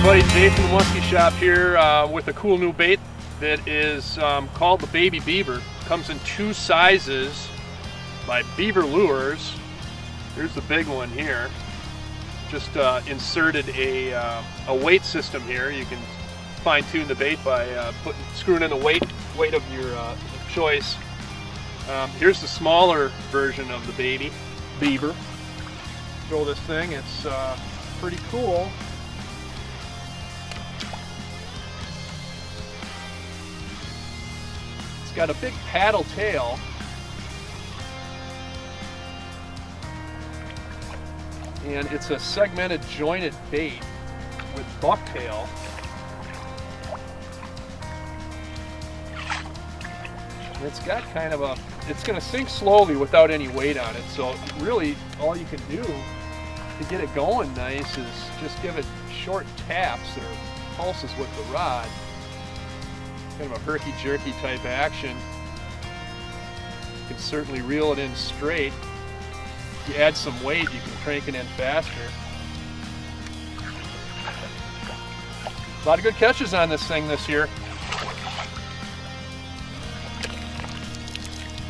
From the Musky Shop here uh, with a cool new bait that is um, called the Baby Beaver. Comes in two sizes by Beaver Lures. Here's the big one here. Just uh, inserted a, uh, a weight system here. You can fine tune the bait by uh, putting screwing in the weight weight of your uh, choice. Um, here's the smaller version of the Baby Beaver. Throw this thing. It's uh, pretty cool. It's got a big paddle tail. And it's a segmented jointed bait with bucktail. And it's got kind of a, it's going to sink slowly without any weight on it. So really all you can do to get it going nice is just give it short taps or pulses with the rod kind of a herky-jerky type action. You can certainly reel it in straight. If you add some weight, you can crank it in faster. A lot of good catches on this thing this year.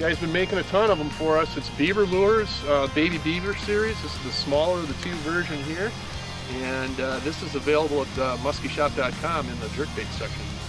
guy's been making a ton of them for us. It's Beaver Lures, uh, Baby Beaver series. This is the smaller of the two version here. And uh, this is available at uh, muskyshop.com in the jerkbait section.